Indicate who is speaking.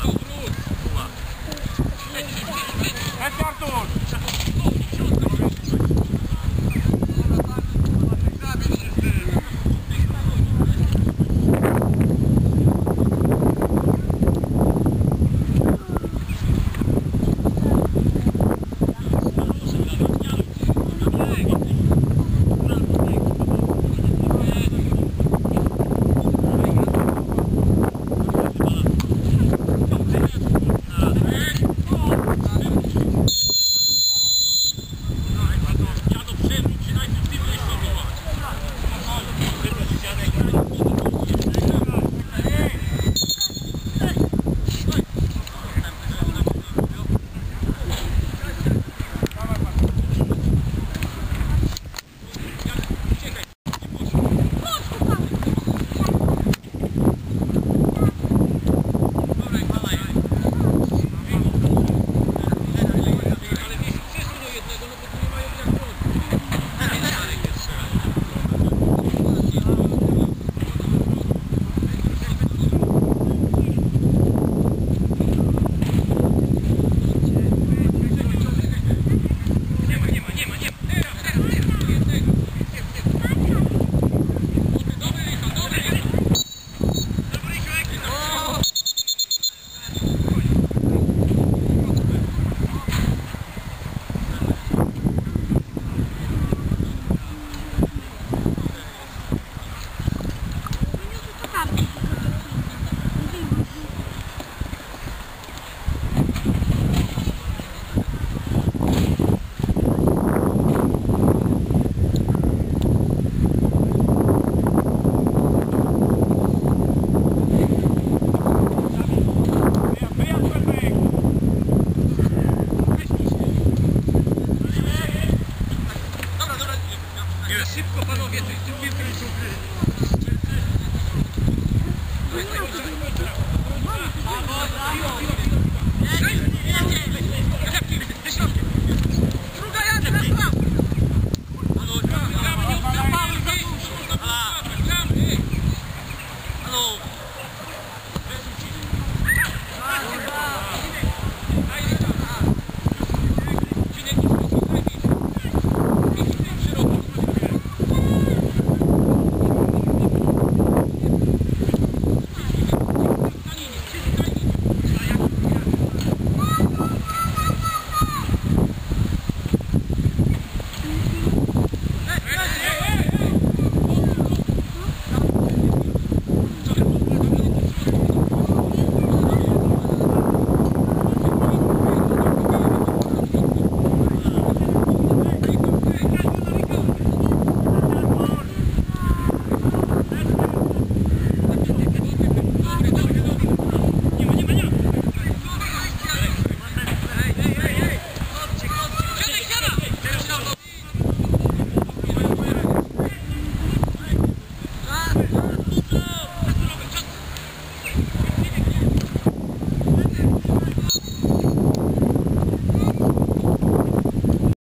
Speaker 1: Seven.
Speaker 2: Już szybko panowie, to jest piękny
Speaker 3: Brawo!